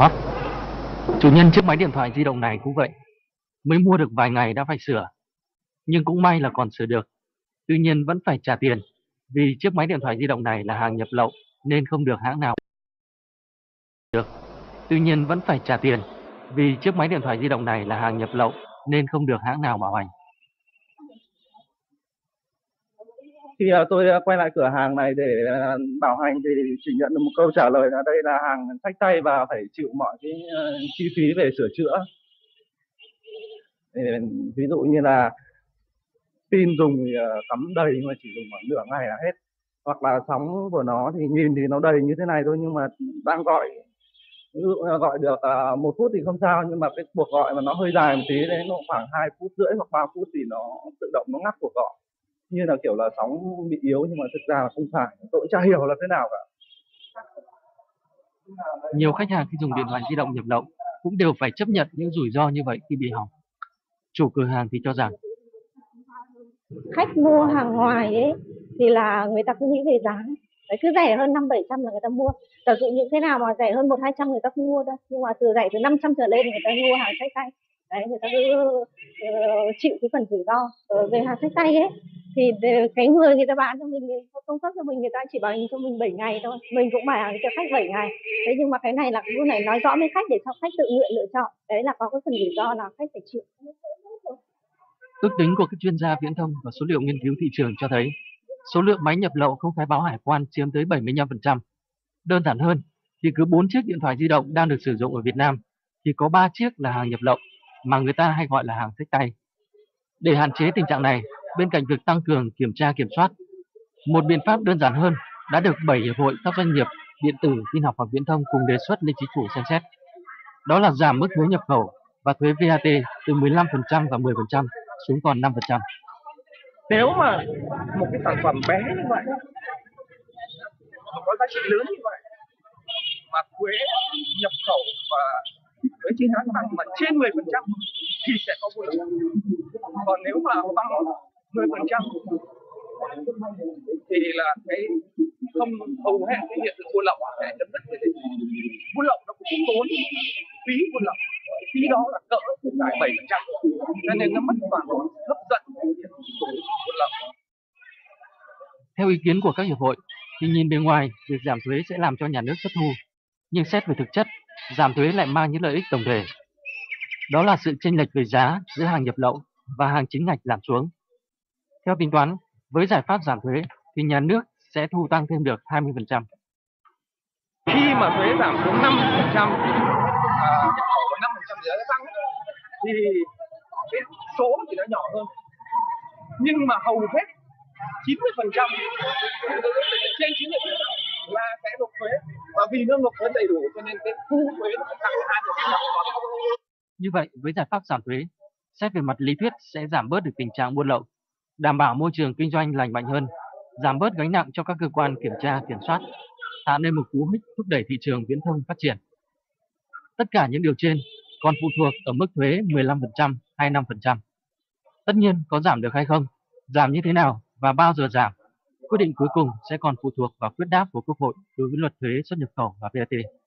hoắc. Chủ nhân chiếc máy điện thoại di động này cũng vậy. Mới mua được vài ngày đã phải sửa. Nhưng cũng may là còn sửa được. Tuy nhiên vẫn phải trả tiền, vì chiếc máy điện thoại di động này là hàng nhập lậu nên không được hãng nào được. Tuy nhiên vẫn phải trả tiền, vì chiếc máy điện thoại di động này là hàng nhập lậu nên không được hãng nào bảo hành. Khi à, tôi à, quay lại cửa hàng này để à, bảo hành thì chỉ nhận được một câu trả lời là đây là hàng sách tay và phải chịu mọi cái ờ, chi phí về sửa chữa. Ví dụ như là pin dùng thì ờ, cắm đầy nhưng mà chỉ dùng khoảng nửa ngày là hết. Hoặc là sóng của nó thì nhìn thì nó đầy như thế này thôi nhưng mà đang gọi, ví dụ gọi được một phút thì không sao nhưng mà cái cuộc gọi mà nó hơi dài một tí đấy, nó khoảng hai phút rưỡi hoặc ba phút thì nó tự động nó ngắt cuộc gọi như là kiểu là sóng bị yếu nhưng mà thực ra là không phải. Tôi chả hiểu là thế nào cả. Nhiều khách hàng khi dùng điện thoại di động nhập lậu cũng đều phải chấp nhận những rủi ro như vậy khi bị hỏng. Chủ cửa hàng thì cho rằng khách mua hàng ngoài ấy thì là người ta cứ nghĩ về giá. Đấy cứ rẻ hơn năm bảy trăm là người ta mua. Giả dụ những cái nào mà rẻ hơn một hai trăm người ta không mua đâu. Nhưng mà từ rẻ từ 500 trở lên thì người ta mua hàng sách tay. Đấy người ta cứ uh, chịu cái phần rủi ro uh, về hàng sách tay ấy thì cái người người ta bán cho mình công suất cho mình người ta chỉ bảo cho mình 7 ngày thôi mình cũng bảo hàng cho khách 7 ngày thế nhưng mà cái này là cái này nói rõ với khách để cho khách tự nguyện lựa chọn đấy là có cái phần rủi ro là khách phải chịu ước tính của các chuyên gia viễn thông và số liệu nghiên cứu thị trường cho thấy số lượng máy nhập lậu không khai báo hải quan chiếm tới 75%. Đơn giản hơn, thì cứ 4 chiếc điện thoại di động đang được sử dụng ở Việt Nam thì có 3 chiếc là hàng nhập lậu mà người ta hay gọi là hàng sách tay. Để hạn chế tình trạng này, bên cạnh việc tăng cường kiểm tra kiểm soát, một biện pháp đơn giản hơn đã được 7 hiệp hội các doanh nghiệp điện tử, tin học và viễn thông cùng đề xuất lên chính phủ xem xét. Đó là giảm mức thuế nhập khẩu và thuế VAT từ 15% và 10% xuống còn 5%. Nếu mà một cái sản phẩm bé như vậy mà có giá trị lớn như vậy mà thuế nhập khẩu và thuế chi hãng tăng mà trên 10% thì sẽ có buôn lậu. Còn nếu mà tăng thì là cái không hầu hết cái hiện tượng buôn lậu à? sẽ chấm dứt cái gì. Buôn lậu nó cũng tốn phí buôn lậu. Phí đó là cỡ tại bảy phần trăm. Cho nên nó mất toàn bộ hấp dẫn buôn lậu. Theo ý kiến của các hiệp hội, thì nhìn bề ngoài, việc giảm thuế sẽ làm cho nhà nước thất thu. Nhưng xét về thực chất, giảm thuế lại mang những lợi ích tổng thể. Đó là sự chênh lệch về giá giữa hàng nhập lậu và hàng chính ngạch giảm xuống theo tính toán với giải pháp giảm thuế thì nhà nước sẽ thu tăng thêm được 20%. Khi mà thuế giảm xuống 5%, giá tăng thì cái số thì nó nhỏ hơn nhưng mà hầu hết 90 phần trăm trên 90 phần trăm là sẽ nộp thuế. Và vì nó nộp thuế đầy đủ cho nên cái thu thuế nó tăng hai như vậy với giải pháp giảm thuế xét về mặt lý thuyết sẽ giảm bớt được tình trạng buôn lậu đảm bảo môi trường kinh doanh lành mạnh hơn giảm bớt gánh nặng cho các cơ quan kiểm tra kiểm soát tạo nên một cú hích thúc đẩy thị trường viễn thông phát triển tất cả những điều trên còn phụ thuộc ở mức thuế 15% hay 5%. Tất nhiên có giảm được hay không, giảm như thế nào và bao giờ giảm, quyết định cuối cùng sẽ còn phụ thuộc vào quyết đáp của Quốc hội đối với luật thuế xuất nhập khẩu và VAT.